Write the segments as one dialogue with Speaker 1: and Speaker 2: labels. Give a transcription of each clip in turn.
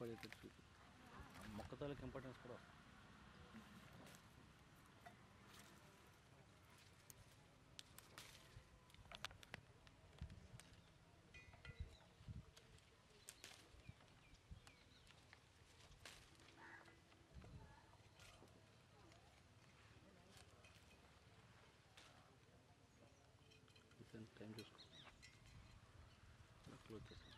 Speaker 1: Reverse పడేటట్టు. చూపి మొక్క ఇంపార్టెన్స్ కూడా టైం చూసుకో. క్లోజ్ చేస్తాను.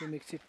Speaker 2: le Mexique.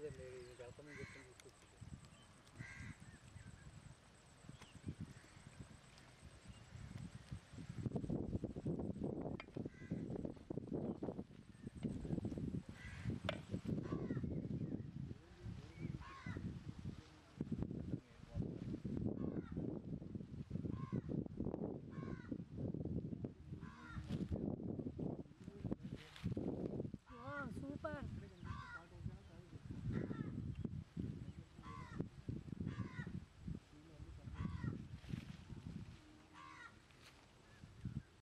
Speaker 2: ಕಾರ್ಯಕ್ರಮದಲ್ಲಿ ಕಳ್ಕೊಂಡು